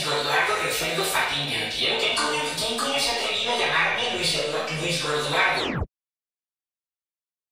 Luis Gorduardo Rosendo Fatiña. ¿Quién ¿Quién coño se ha a llamarme Luis, Luis